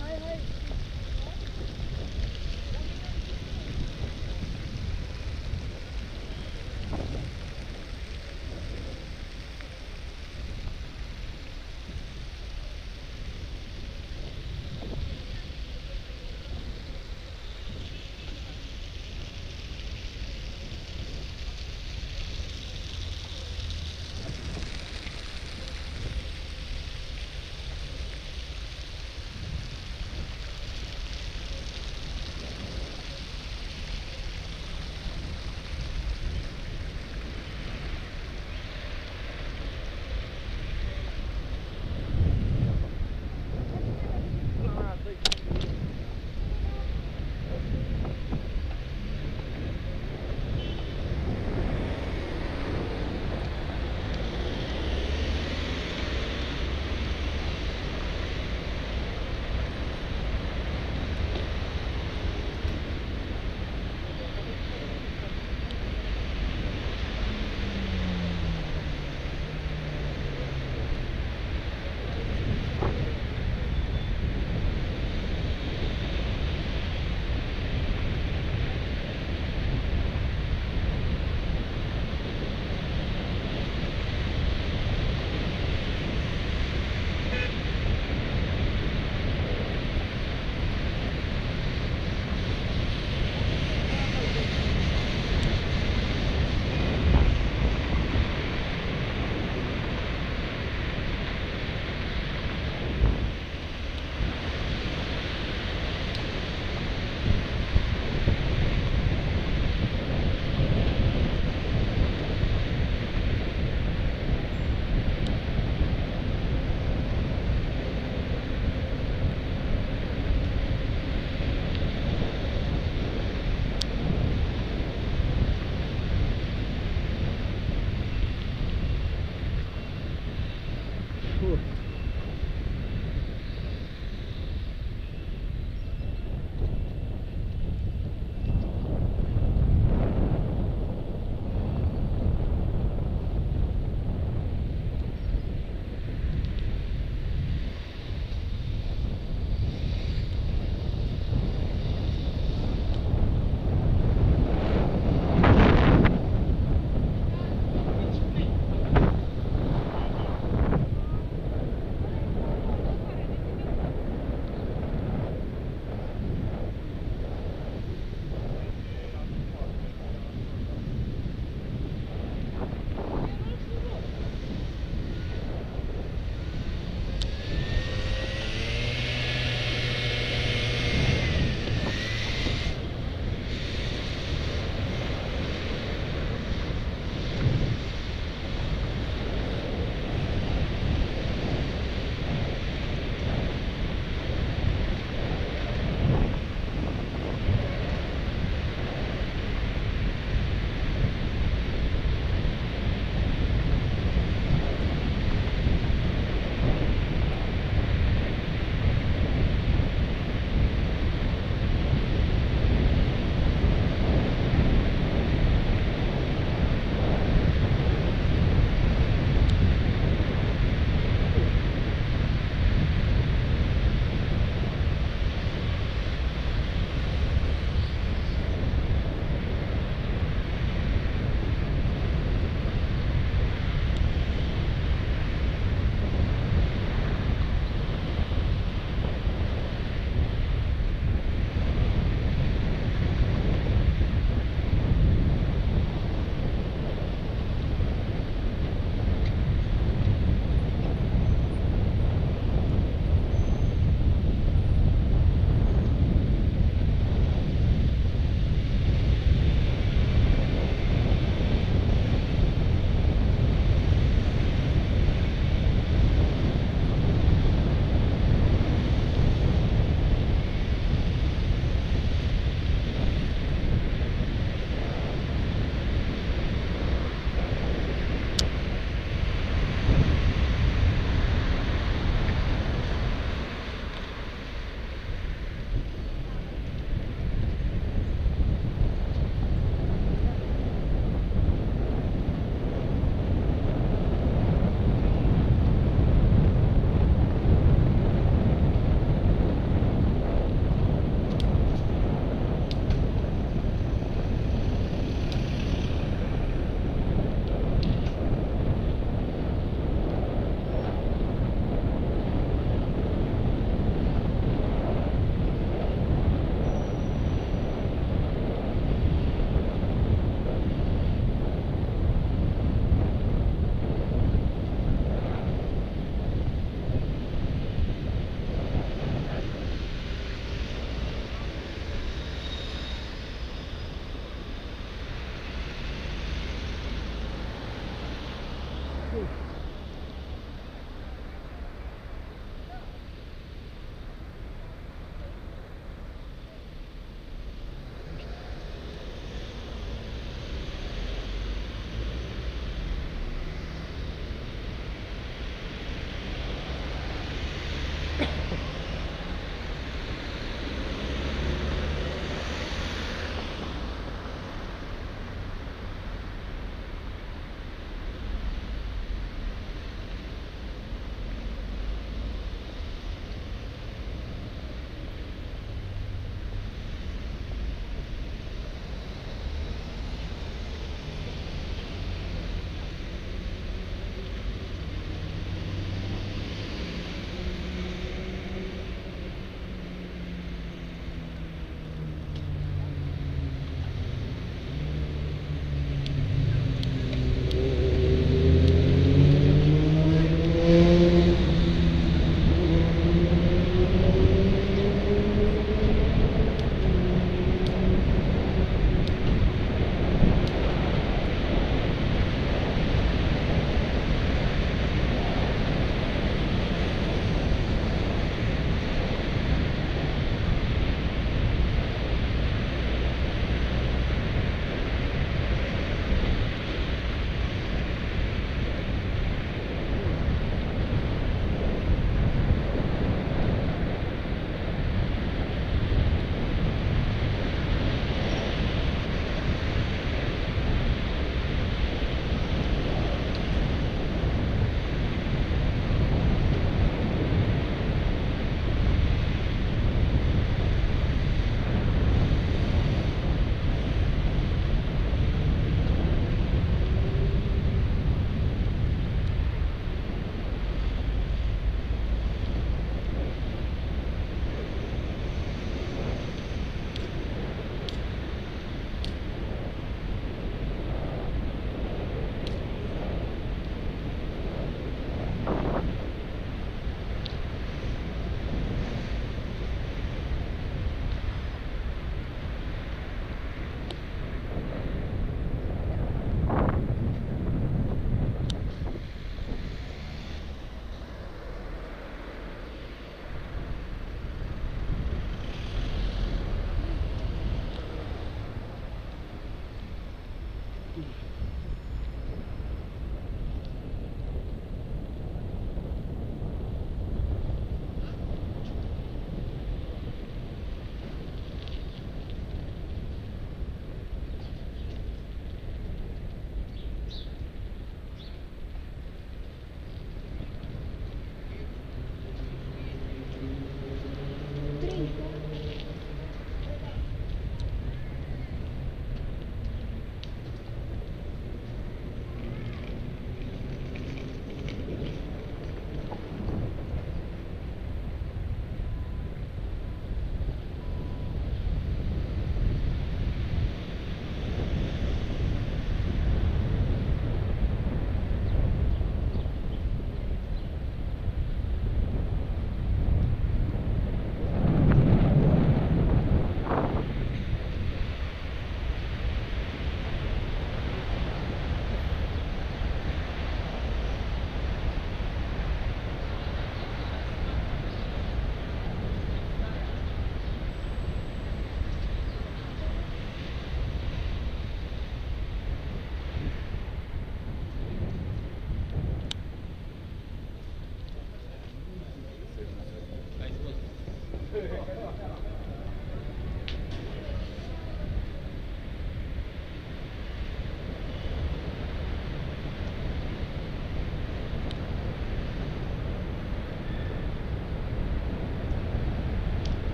hi, hi.